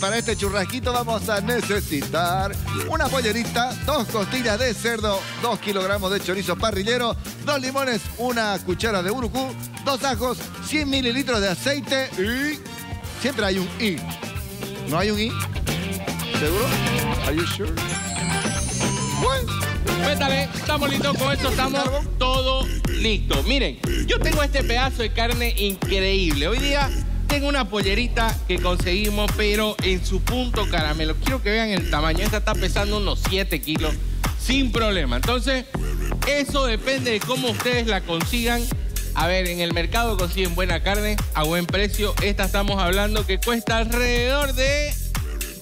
para este churrasquito vamos a necesitar una pollerita, dos costillas de cerdo, dos kilogramos de chorizo parrillero, dos limones, una cuchara de urucú, dos ajos, 100 mililitros de aceite y... Siempre hay un I. ¿No hay un I? ¿Seguro? Are you sure? Métale, estamos listos con esto, estamos todo listo. Miren, yo tengo este pedazo de carne increíble. Hoy día tengo una pollerita que conseguimos, pero en su punto caramelo. Quiero que vean el tamaño. Esta está pesando unos 7 kilos sin problema. Entonces, eso depende de cómo ustedes la consigan. A ver, en el mercado consiguen buena carne a buen precio. Esta estamos hablando que cuesta alrededor de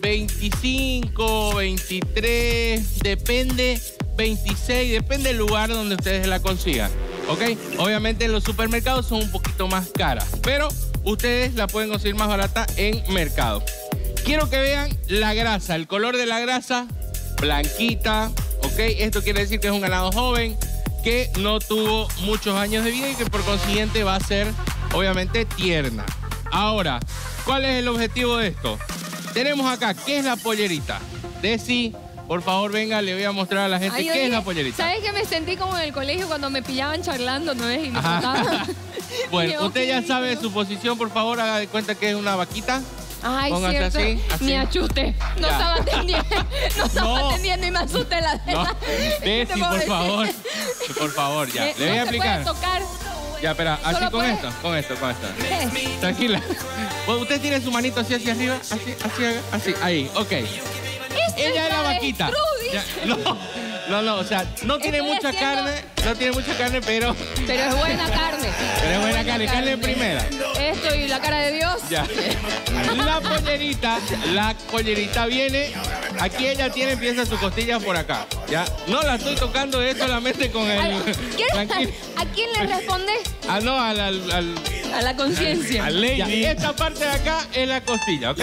25, 23, depende, 26, depende del lugar donde ustedes la consigan. ¿Ok? Obviamente en los supermercados son un poquito más caras, pero ustedes la pueden conseguir más barata en mercado. Quiero que vean la grasa, el color de la grasa, blanquita, ¿ok? Esto quiere decir que es un ganado joven, que no tuvo muchos años de vida y que por consiguiente va a ser obviamente tierna. Ahora, ¿cuál es el objetivo de esto? Tenemos acá, ¿qué es la pollerita? Desi, por favor, venga, le voy a mostrar a la gente Ay, qué es la pollerita. ¿Sabes que me sentí como en el colegio cuando me pillaban charlando, no es? Y me. Bueno, Dios usted ya sabe su posición, por favor, haga de cuenta que es una vaquita. Ay, Póngase cierto. así, así. Me achuste. No Ya. estaba atendiendo. No estaba No. atendiendo y me asusté la de No, la- Desi, por favor. Por favor, ya. Eh, Le voy a explicar. tocar. Ya, espera, así con esto, con esto, con esto. ¿Qué? Tranquila. Pues usted tiene su manito así hacia arriba, así, así, así, ahí, ok. Ella es la vaquita. Ya, no, no, no, o sea, no tiene Estoy mucha haciendo- carne, no tiene mucha carne, pero, Pero es buena carne. pero es buena carne, carne primera. Esto y la cara de Dios. Ya. La pollerita, la pollerita viene. Aquí ella tiene, empieza su costilla por acá. Ya. No la estoy tocando, es solamente con el. Ay, ¿qué- Tranquilo. ¿A quién le responde? Ah, no, al. al, al- A la conciencia. al lady. Esta parte de acá es la costilla, ¿ok?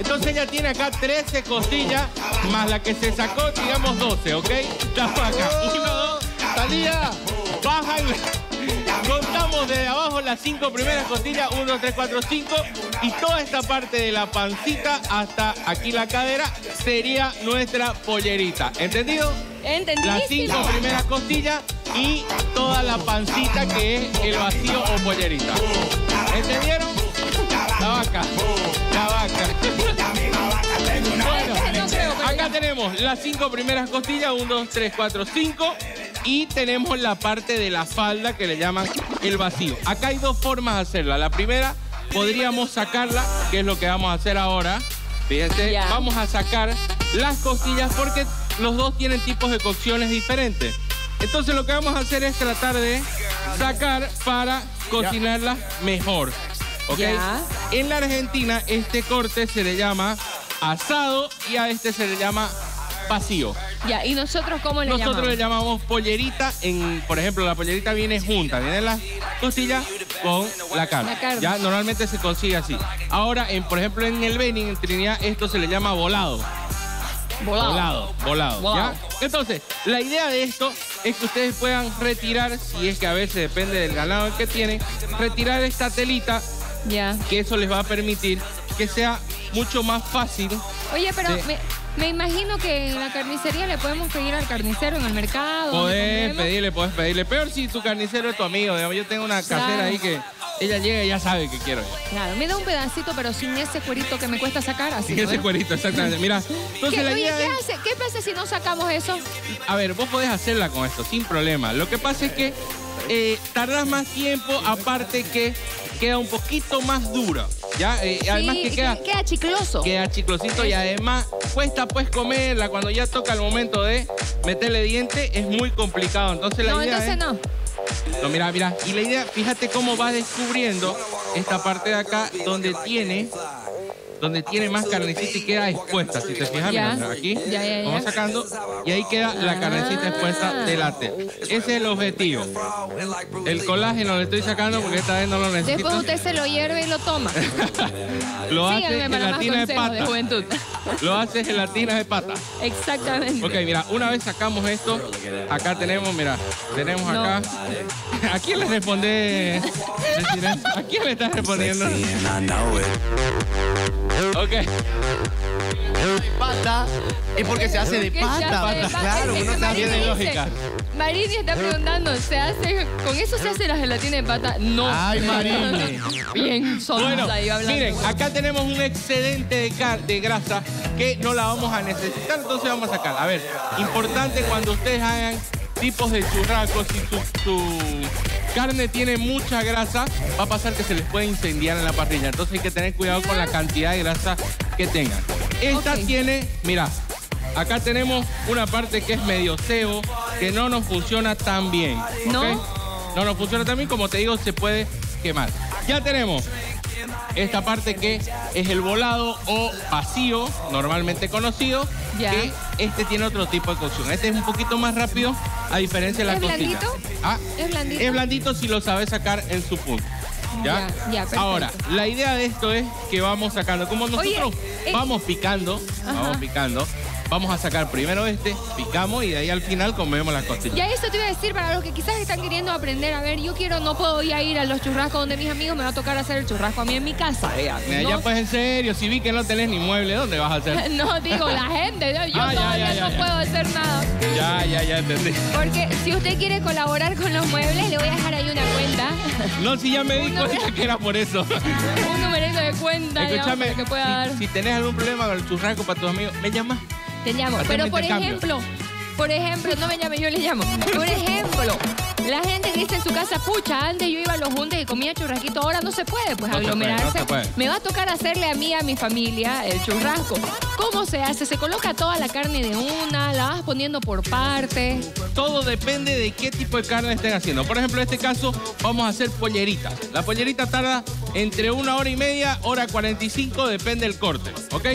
Entonces ella tiene acá 13 costillas, más la que se sacó, digamos 12, ¿ok? Ya para acá. Uno, dos, salida. Baja y- Contamos desde abajo las cinco primeras costillas, 1, 2, 3, 4, 5. Y toda esta parte de la pancita hasta aquí la cadera sería nuestra pollerita. ¿Entendido? ¿Entendiste? Las cinco primeras costillas y toda la pancita que es el vacío o pollerita. ¿Entendieron? La vaca. La vaca. Bueno, acá tenemos las cinco primeras costillas, 1, 2, 3, 4, 5. Y tenemos la parte de la falda que le llaman el vacío. Acá hay dos formas de hacerla. La primera, podríamos sacarla, que es lo que vamos a hacer ahora. Fíjense, vamos a sacar las costillas porque los dos tienen tipos de cocciones diferentes. Entonces lo que vamos a hacer es tratar de sacar para cocinarlas mejor. ¿ok? Ya. En la Argentina este corte se le llama asado y a este se le llama vacío. Ya, ¿y nosotros cómo le Nosotros llamamos? le llamamos pollerita. En, por ejemplo, la pollerita viene junta, viene la costilla con la carne. La carne. Ya normalmente se consigue así. Ahora, en, por ejemplo, en el Benin, en Trinidad, esto se le llama volado. Volado. Volado, volado. Volado. ¿ya? Entonces, la idea de esto es que ustedes puedan retirar, si es que a veces depende del ganado que tienen, retirar esta telita, Ya. que eso les va a permitir que sea mucho más fácil. Oye, pero me, me imagino que en la carnicería le podemos pedir al carnicero en el mercado. Podés pedirle, podés pedirle. Peor si tu carnicero es tu amigo. digamos. Yo tengo una casera Claro. ahí que ella llega y ya sabe que quiero. Claro, me da un pedacito, pero sin ese cuerito que me cuesta sacar. Así Sin ese cuerito, exactamente. Mira, ¿Qué, entonces la oye, ¿qué, hace? ¿qué pasa si no sacamos eso? A ver, vos podés hacerla con esto, sin problema. Lo que pasa es que eh, tardás más tiempo, aparte que queda un poquito más dura. ¿Ya? Eh, además que queda... queda chicloso. Queda chiclosito y además cuesta pues comerla cuando ya toca el momento de meterle diente, es muy complicado. Entonces la no, idea entonces es... no. No, mira, mira. Y la idea, fíjate cómo vas descubriendo esta parte de acá donde tiene, donde tiene más carnecita y queda expuesta. Si te fijas, Ya. mira, aquí Ya, ya, ya. vamos sacando y ahí queda la carnecita expuesta de la tela. Ese es el objetivo. El colágeno lo estoy sacando porque esta vez no lo necesito. Después usted se lo hierve y lo toma. lo hace Síganme para más de consejos de juventud. Lo hace gelatina de pata. Exactamente. Ok, mira, una vez sacamos esto, acá tenemos, mira, tenemos No. acá. ¿A quién le responde? ¿A quién le estás respondiendo? Ok. Pata es porque se hace de ¿Qué se pata. hace de pata. pata? Claro, uno tiene Marini lógica. Marini está preguntando, ¿se hace, ¿con eso se hace la gelatina de pata? No. Ay, Marini. Bien sonsa Bueno, ahí hablando. miren, acá tenemos un excedente de, car- de grasa que no la vamos a necesitar, entonces vamos a sacar. A ver, importante cuando ustedes hagan tipos de churrascos, si su, su carne tiene mucha grasa, va a pasar que se les puede incendiar en la parrilla. Entonces hay que tener cuidado con la cantidad de grasa que tengan. Esta Ok. tiene, mira, acá tenemos una parte que es medio cebo, que no nos funciona tan bien. ¿No? No nos funciona tan bien, como te digo, se puede quemar. Ya tenemos esta parte que es el volado o vacío, normalmente conocido, Ya. que este tiene otro tipo de cocción. Este es un poquito más rápido, a diferencia de la ¿Es blandito? Ah, ¿Es blandito? es blandito si lo sabes sacar en su punto. ¿Ya? Ya, ya. Ahora, la idea de esto es que vamos sacando, como nosotros Oye, eh, vamos picando, vamos picando, vamos a sacar primero este, picamos y de ahí al final comemos las costillas. Ya eso te iba a decir para los que quizás están queriendo aprender. A ver, yo quiero, no puedo ya ir a los churrascos donde mis amigos, me va a tocar hacer el churrasco a mí en mi casa. vea. Mira, No Ya pues en serio, si vi que no tenés ni mueble, ¿dónde vas a hacer? No, digo, la gente, yo yo Ah, todavía ya, ya, no ya. puedo hacer nada. Ya, ya, ya entendí. Porque si usted quiere colaborar con los muebles, le voy a dejar ahí una cuenta, No, si ya me di cuenta que era por eso. un numerito de cuenta, digamos, que pueda dar. si, si tenés algún problema con el churrasco para tus amigos, me llamas. Te llamo. Pero por ejemplo, por ejemplo, no me llame, yo le llamo. Por ejemplo, la gente que dice en su casa, pucha, antes yo iba a los juntes y comía churrasquito, ahora no se puede, pues No se puede, aglomerarse. no se puede. Me va a tocar hacerle a mí, a mi familia, el churrasco. ¿Cómo se hace? Se coloca toda la carne de una, la vas poniendo por partes. Todo depende de qué tipo de carne estén haciendo. Por ejemplo, en este caso, vamos a hacer pollerita. La pollerita tarda entre una hora y media, hora 45, depende del corte, ¿ok?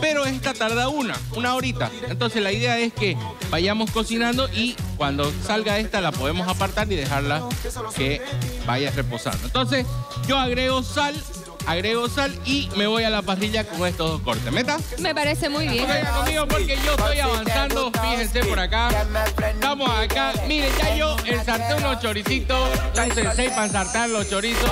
Pero esta tarda una, una horita. Entonces la idea es que vayamos cocinando y cuando salga esta la podemos apartar y dejarla que vaya reposando. Entonces yo agrego sal, agrego sal y me voy a la parrilla con estos dos cortes. ¿Meta? Me parece muy bien. Venga conmigo porque yo estoy avanzando. Fíjense por acá. Estamos acá. Miren, ya yo ensarté unos choricitos. Un sensei para ensartar los chorizos.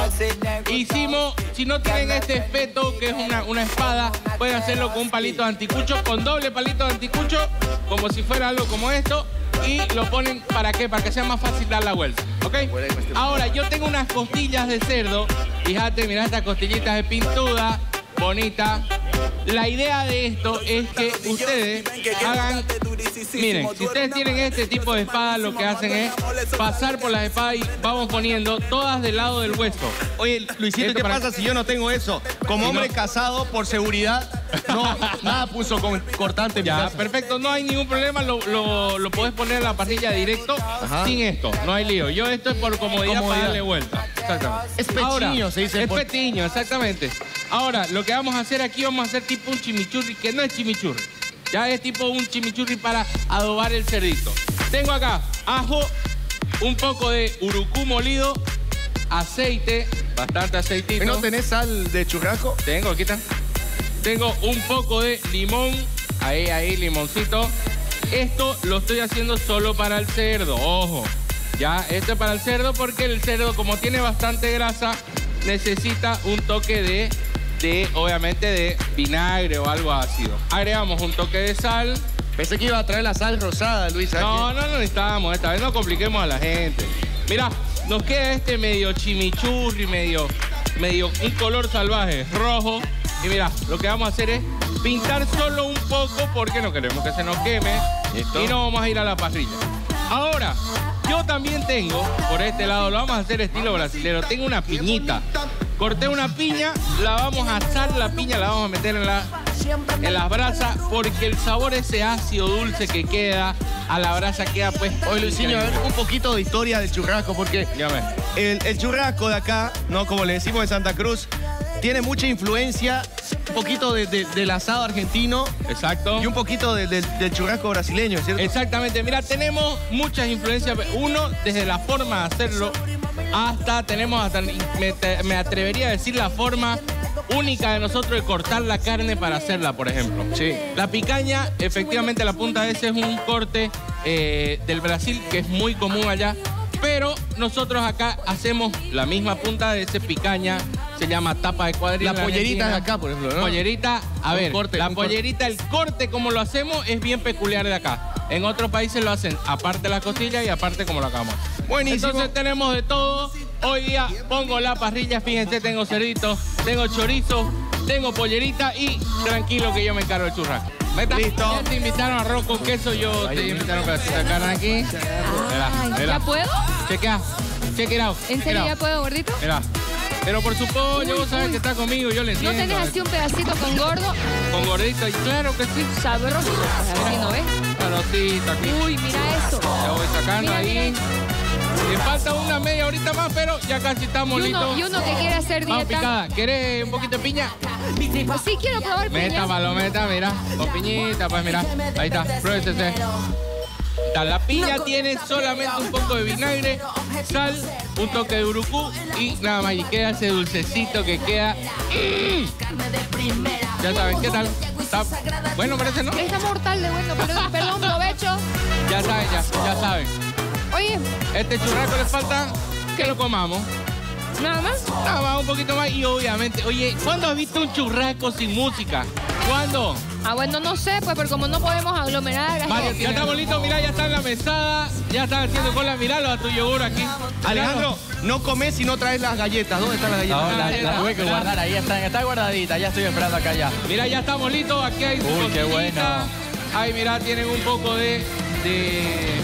Hicimos, si no tienen este espeto, que es una, una espada, pueden hacerlo con un palito de anticucho, con doble palito de anticucho, como si fuera algo como esto. Y lo ponen, ¿para qué? Para que sea más fácil dar la vuelta, ¿ok? Ahora, yo tengo unas costillas de cerdo. Fíjate, mira estas costillitas de pintuda, bonita. La idea de esto es que ustedes hagan, miren, si ustedes tienen este tipo de espada, lo que hacen es pasar por las espadas y vamos poniendo todas del lado del hueso. Oye, Luisito, ¿qué pasa si yo no tengo eso? Como hombre casado, por seguridad, no, nada puso con cortante Ya, perfecto, no hay ningún problema, lo, lo, lo podés poner en la parrilla directo Ajá. sin esto, no hay lío. Yo esto es por comodidad, Comodidad. para darle vuelta. Exactamente. Es pechiño, se dice Es por- petiño, exactamente. Ahora, lo que vamos a hacer aquí, vamos a hacer tipo un chimichurri, que no es chimichurri. Ya es tipo un chimichurri para adobar el cerdito. Tengo acá ajo, un poco de urucú molido, aceite, bastante aceitito. ¿Y no tenés sal de churrasco? Tengo, aquí está. Tengo un poco de limón. Ahí, ahí, limoncito. Esto lo estoy haciendo solo para el cerdo. Ojo. Ya, esto es para el cerdo porque el cerdo, como tiene bastante grasa, necesita un toque de, de obviamente, de vinagre o algo ácido. Agregamos un toque de sal. Pensé que iba a traer la sal rosada, Luis. ¿sabes No, no, no necesitamos. Esta vez no compliquemos a la gente. Mira, nos queda este medio chimichurri, medio, medio un color salvaje, rojo. Y mira, lo que vamos a hacer es pintar solo un poco porque no queremos que se nos queme. Listo. Y no vamos a ir a la parrilla. Ahora, yo también tengo, por este lado, lo vamos a hacer estilo brasilero. Tengo una piñita. Corté una piña, la vamos a asar la piña, la vamos a meter en, la, en las brasas porque el sabor ese ácido dulce que queda a la brasa queda pues. Oye, Luisinho, a ver, un poquito de historia del churrasco, porque el, el churrasco de acá, ¿no? Como le decimos en Santa Cruz, tiene mucha influencia, un poquito de- de- del asado argentino Exacto. y un poquito de- de- del churrasco brasileño, ¿cierto? Exactamente, mira, tenemos muchas influencias. Uno, desde la forma de hacerlo, hasta tenemos hasta, me atrevería a decir la forma única de nosotros de cortar la carne para hacerla, por ejemplo. Sí. La picaña, efectivamente, la punta de ese es un corte eh, del Brasil que es muy común allá. Pero nosotros acá hacemos la misma punta de ese picaña se llama tapa de cuadrilla. La pollerita es acá, por ejemplo, ¿no? Pollerita, a Un ver, corte, la corte. pollerita, el corte como lo hacemos es bien peculiar de acá. En otros países lo hacen aparte la costilla y aparte como lo hagamos. Buenísimo. Entonces tenemos de todo. Hoy día pongo la parrilla, fíjense, tengo cerdito, tengo chorizo, tengo pollerita y tranquilo que yo me encargo el churrasco. ¿Meta? Listo. Ya te invitaron a arroz con queso, yo te invitaron de carne aquí. Mira, Ay, mira. ¿Ya puedo? Chequea, check it out. ¿En serio ya puedo, gordito? Mira. Pero por su pollo, Uy, vos sabés que está conmigo, yo le ¿No entiendo. tenés así un pedacito con gordo? Con gordito, y claro que sí. Sabroso. A ver si no ves. Sabrosito aquí. Uy, mira esto. Ya voy sacando Mira, ahí. mira. Le falta una media horita más, pero ya casi estamos Y uno, listos. y uno que quiere hacer dieta. picada. ¿Querés un poquito de piña? Sí, quiero probar Meta, piña. palometa, mira. Con piñita, pues mira. Ahí está, pruébese. La piña tiene solamente un poco de vinagre, sal, un toque de urucú y nada más. Y queda ese dulcecito que queda. Mm. Ya saben, ¿qué tal? Está bueno, parece, ¿no? Está mortal de bueno, perdón, perdón, provecho. Ya saben, ya, ya saben. Oye, Este churrasco le falta que lo comamos. nada más. Nada más, un poquito más y obviamente, oye, ¿cuándo has visto un churrasco sin música? ¿Cuándo? Ah, bueno, no sé, pues, pero como no podemos aglomerar la gente. ya estamos listos, mira, ya está en la mesada, ya están haciendo cola, miralo a tu yogur aquí. Alejandro, no comes si no traes las galletas. ¿Dónde están las galletas? No, la, la tuve que guardar, ahí están, está guardadita, ya estoy esperando acá ya. Mira, ya estamos listos, aquí hay Uy, qué bueno. Ahí, mira, tienen un poco de, de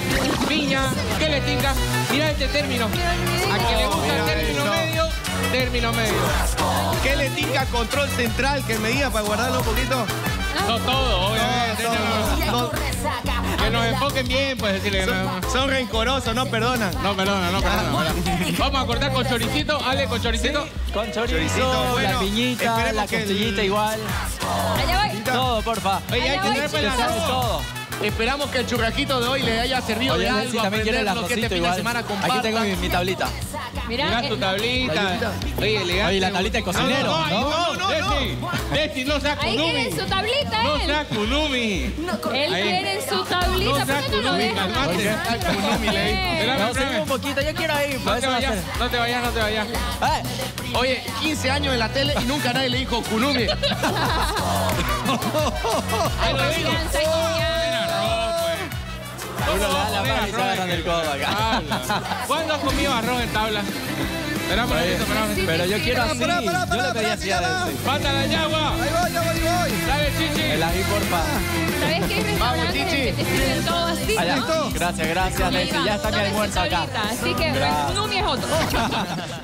piña. ¿Qué le tinca? Mira este término. A quien le gusta el término medio, término medio. ¿Qué le tinca control central que me diga para guardarlo un poquito? No todo, obviamente. No, no, no. Que nos enfoquen bien, pues decirle que no. Son, son rencorosos, no perdonan. No, perdona, no, perdona. perdona. Vamos a cortar con choricito. Ale, con choricito. Con chorizo, Choricito, bueno, la piñita, la que el- costillita igual. Allá voy. Todo, porfa. Oye, hay que tener pues todo. Esperamos que el churrasquito de hoy le haya servido Oye, de si algo. también quiere el aprender lo que este fin de semana Aquí compartan. tengo mi, mi tablita. Mira, Mira eh, tu tablita. Oye, elegante. Oye, la tablita de cocinero, No, no, ¿no? no, no, Desi, Desi, no sea ahí quiere su tablita No él. sea kunumi. Él quiere su tablita. No sea ¿Por qué no lo kunumi, calmate. No, seguimos un poquito, yo quiero ir. No Por te vayas, no te vayas, no te vayas. Oye, 15 años en la tele y nunca nadie le dijo Kunumi. Ahí lo digo. Uno le da la Comer mano y se arroz, agarran que- el codo acá. Habla. ¿Cuándo has comido arroz en tabla? Un un. Pero yo quiero así. Pará, pará, Yo le pedí así a. Ahí voy, ya voy, ahí voy. Dale, chichi. El ají, porfa. ¿Sabes qué hay restaurantes Chichi. que te sirven todo así? Allá. ¿no? Gracias, gracias, Ya está mi almuerzo acá. Así que es otro.